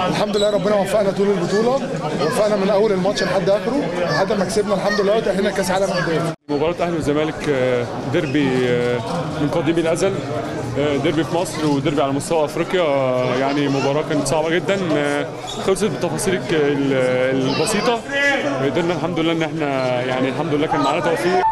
الحمد لله ربنا وفقنا طول البطولة وفقنا من أول الماتش لحد آخره لحد ما كسبنا الحمد لله وتأهلنا كاس عالم أندية. مباراة أهلي والزمالك آه، ديربي آه، من قديم الأزل آه، ديربي في مصر وديربي على مستوى أفريقيا يعني مباراة كانت صعبة جدا خلصت بالتفاصيل البسيطة. قدرنا الحمد لله إن إحنا يعني الحمد لله كان معانا توفيق.